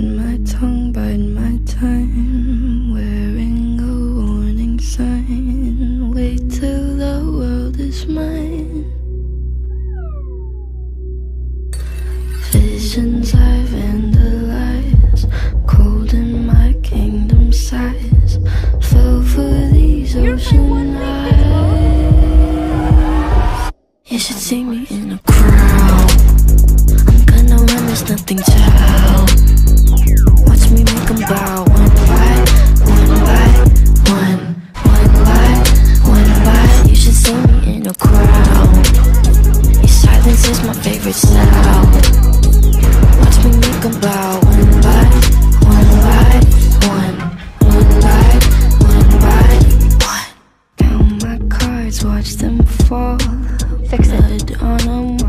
My tongue, bite my time. Wearing a warning sign. Wait till the world is mine. Visions I vandalize. Cold in my kingdom size. Fell for these ocean eyes. You should see me in a favorite sound. Watch me make them bow one by one by one, one by one by one. Count my cards, watch them fall. Fix it. On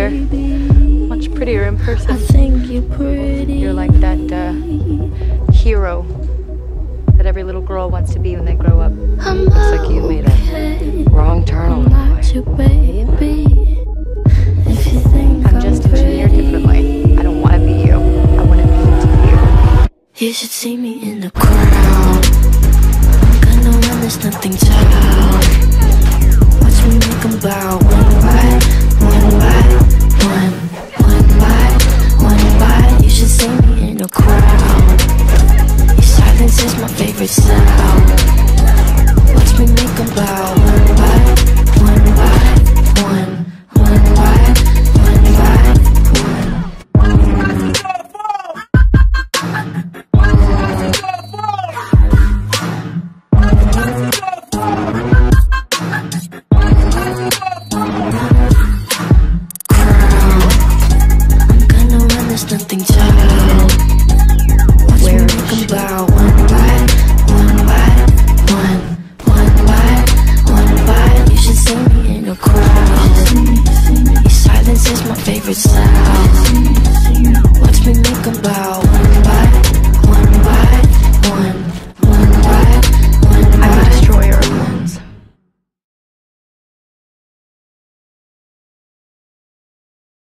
over, You know you're baby. Much prettier in person. I think you're pretty. You're like that uh, hero that every little girl wants to be when they grow up. I'm Looks like you made a wrong turn I'm the way. not your baby. If you think I'm just engineered differently. I don't want to be you. I want to be you. You should see me in the crowd. I'm gonna run, there's nothing to help. Watch me make 'em bow What out? We make about? my favorite sound.